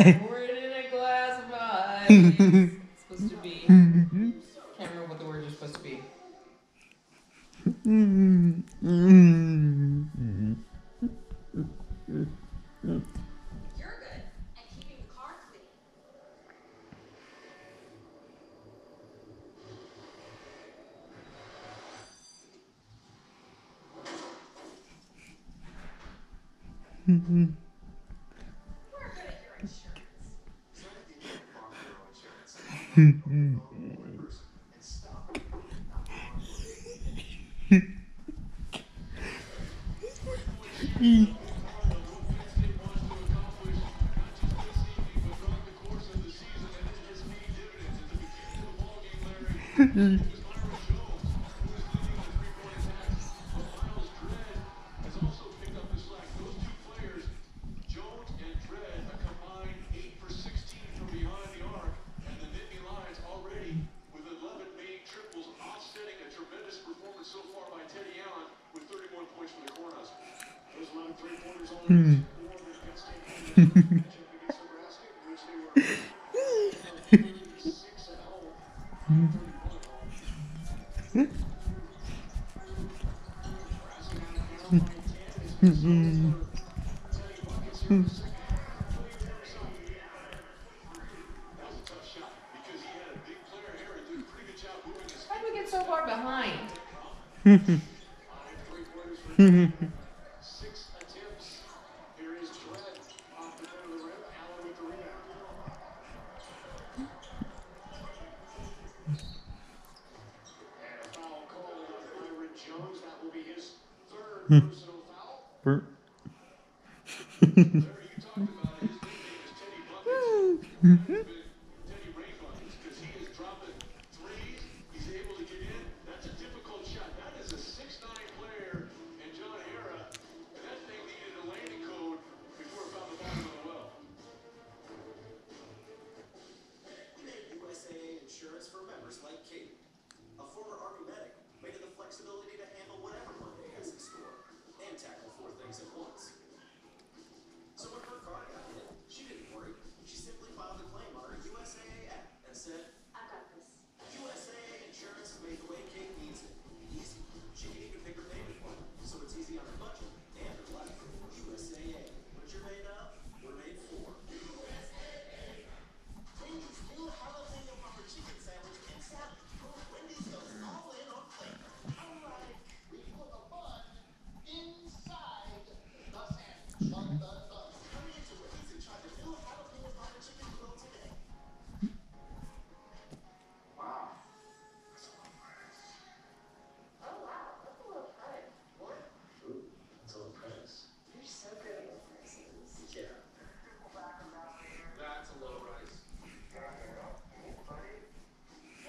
Pour it in a glass of mine. Mm. mm. Hmm. How did we get so far behind?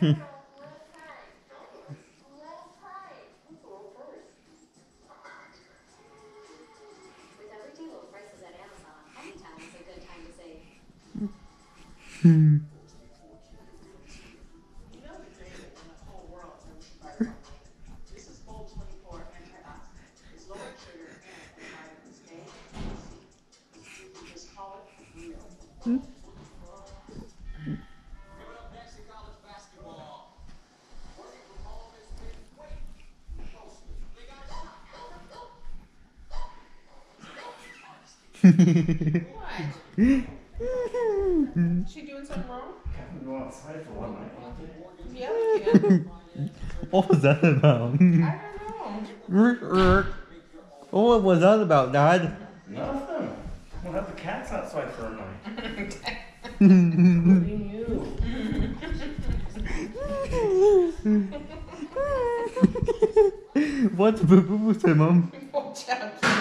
Hmm. what? she doing something wrong? Go outside for one night. Yeah, What was that about? I don't know. what was that about, Dad? Nothing. We'll have the cats outside for a night. What you. What's boo boo say, Mom? Watch out.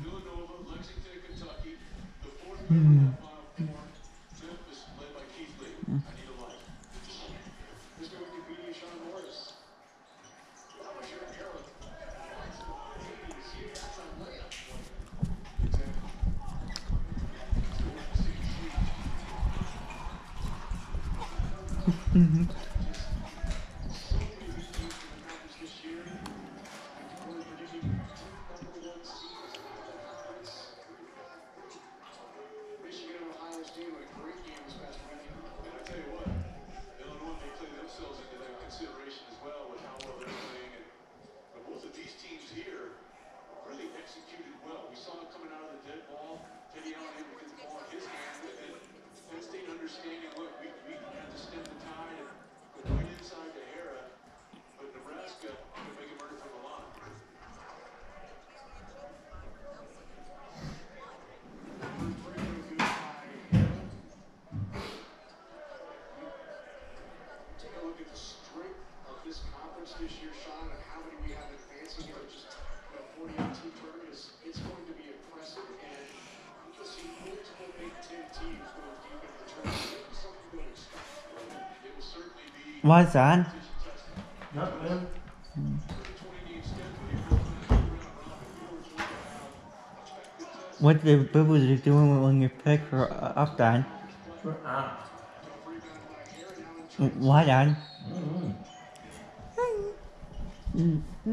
Villanova, Lexington, Kentucky, the fourth. Hmm. Why is that? What the Bubbles are doing when you pick her up, Dad? Why, Dad? Mm-hmm.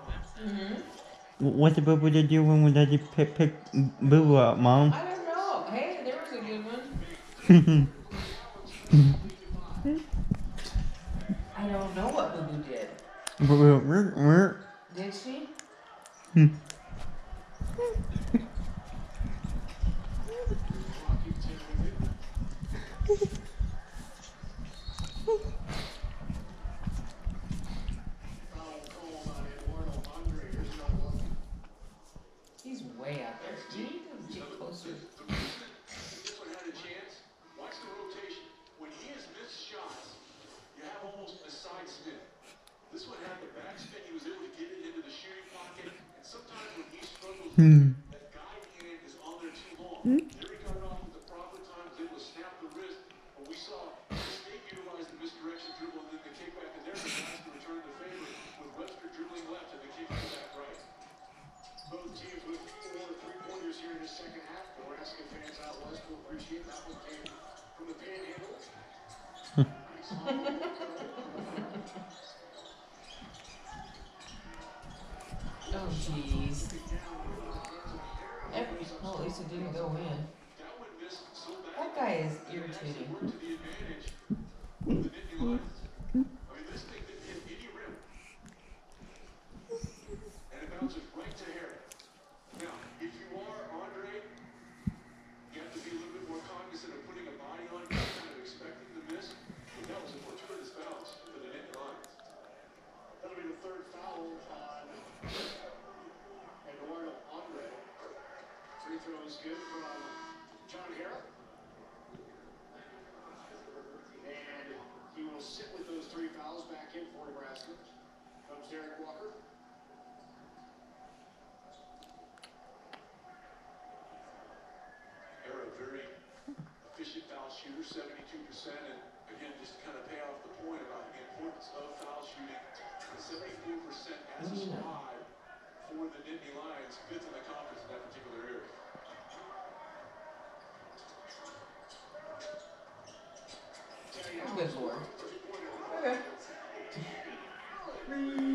What the Boo of doing when we Daddy pick pick Boo Boo up, Mom? I don't know. Hey, there was a good one. I don't know what Boo Boo did. Boo-boo, did she? Hmm. Hmm. Hmm? irritating. comes Derrick Walker. They're a very efficient foul shooter, 72%, and again, just to kind of pay off the point about the importance of foul shooting, 74% as a mm. squad for the Nittany Lions, fifth in the conference in that particular area. Good for. Okay. Bye.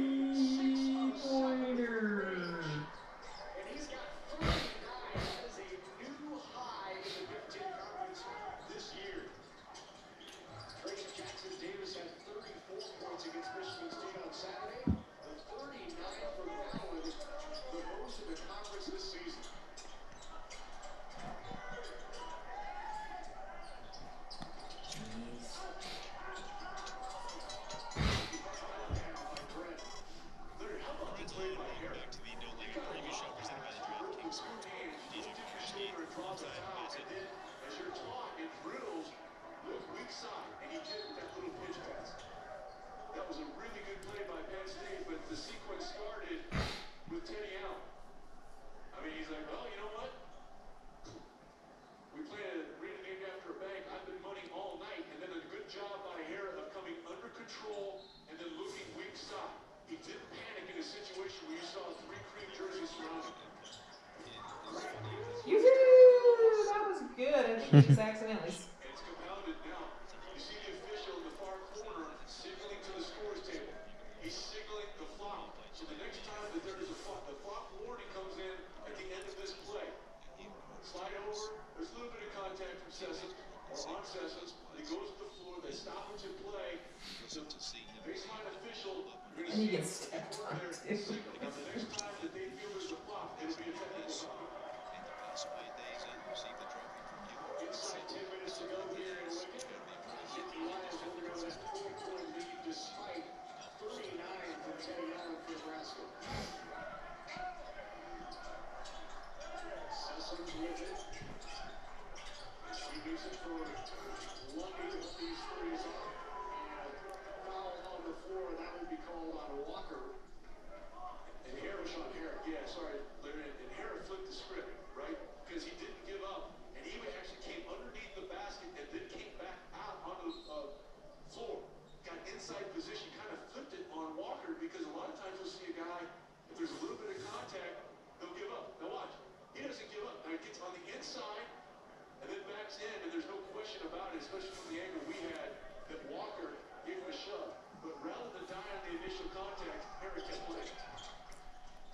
exactly. There's a little bit of contact, He'll give up. Now watch. He doesn't give up. Now he gets on the inside and then backs in, and there's no question about it, especially from the angle we had, that Walker gave him a shove. But rather than die on the initial contact, Harrar kept playing.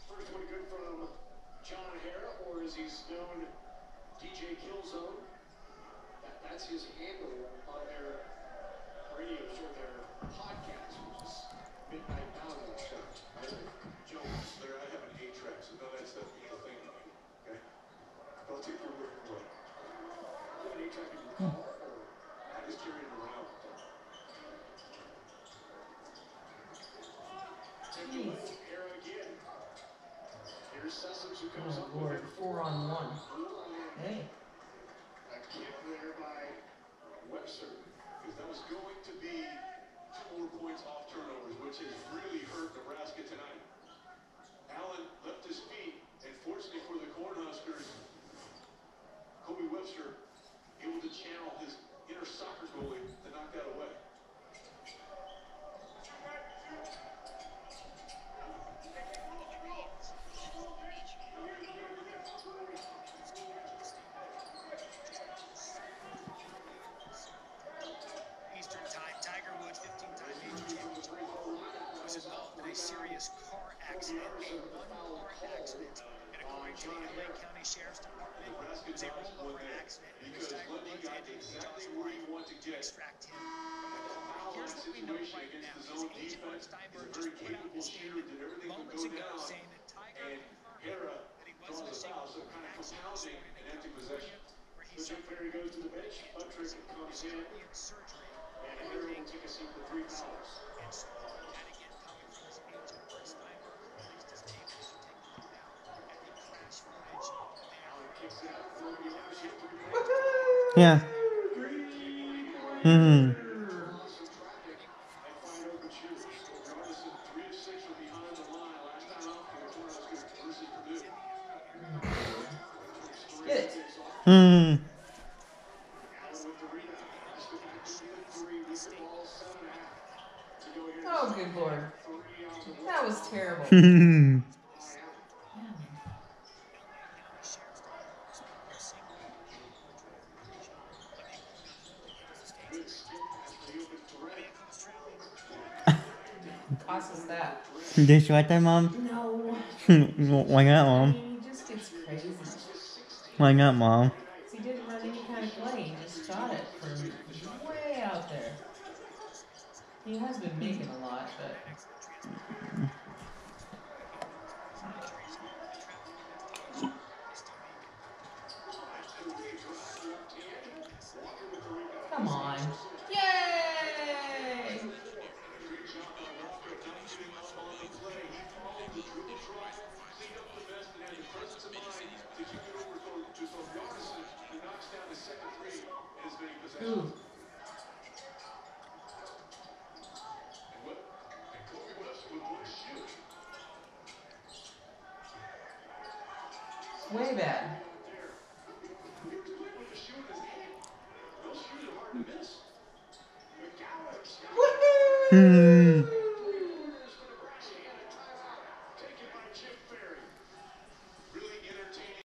First one good from John Harrar, or as he's known, DJ Killzone. That, that's his handle on their radio show, their podcast, which is Midnight Bound Show. Oh, Lord. Four on one. Hey. A kick there by Webster. Because that was going to be two more points off turnovers, which has really hurt Nebraska tonight. Allen left his feet, and forced fortunately for the channel his to extract him from the ball. Here's what we know right now. Is Agent Mark Steinberg just put out a statement moments ago saying that Tiger And confirmed Harrar that he wasn't a foul, so kind of compounding an empty possession. where he So Jim Ferry goes to the bench. Buttrick comes in, in surgery. and Harrar will take a seat for three fouls. And so, and again, coming from his agent, Mark Steinberg released his Davis to take the down at the crash for IG. Allen kicks it out. Thirty now. Shift to the Woohoo! Yeah. Hmm. And find open shooters. Robinson, three of six from behind the line. Last time out for the Cornhuskers versus Purdue. Get it. Hmm. Allen with the rebound. Just the back to the three. We get ball seven and a half to go here. Oh, good lord. Three on the That was terrible. Hmm. Cost us that. Did you like that, mom? No. Why not, I mom? mean, he just gets crazy. Why not, mom? He didn't run any kind of play. He just shot it from way out there. He has been making a lot, but Hmm.